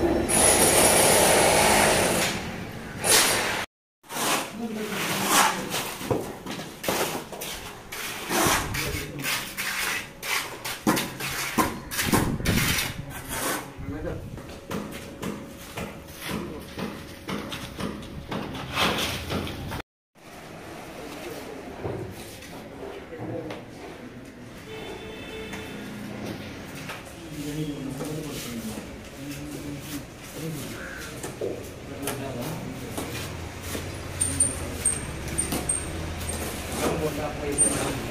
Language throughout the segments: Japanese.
Gracias. Thank you.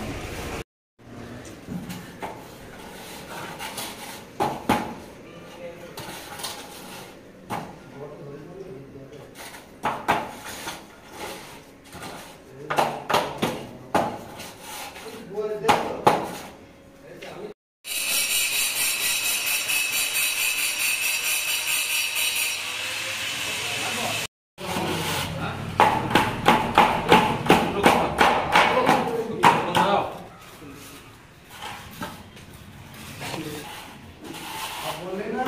बोले ना